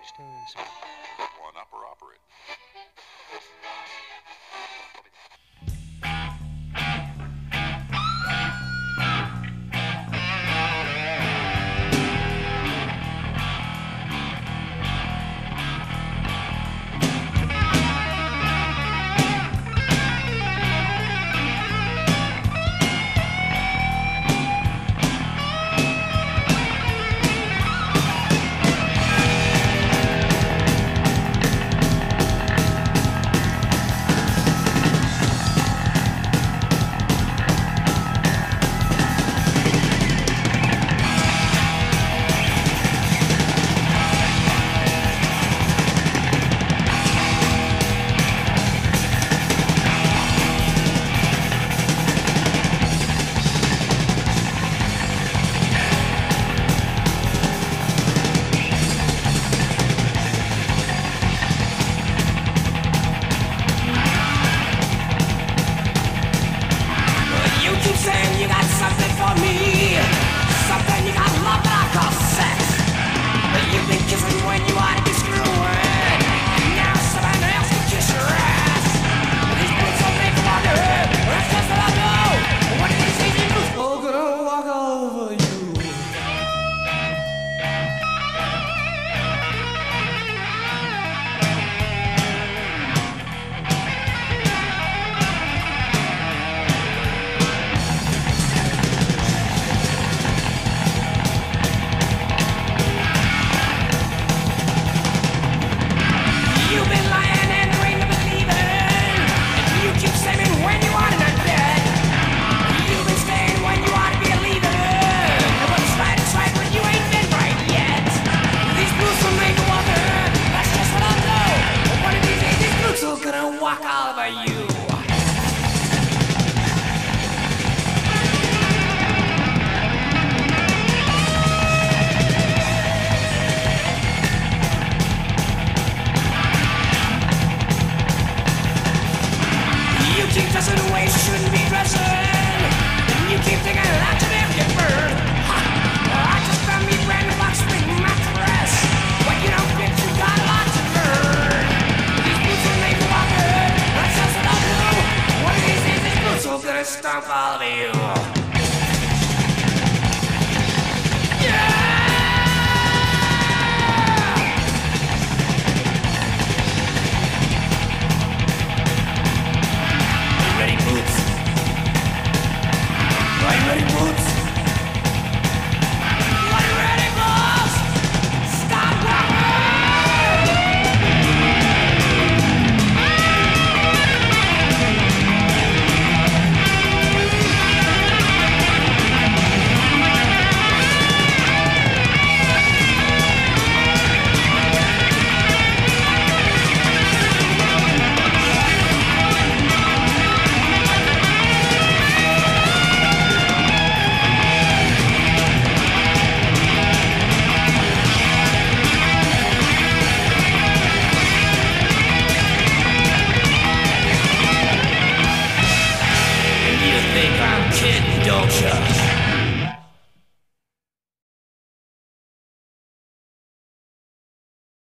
One up or operate. stop all you. Yeah.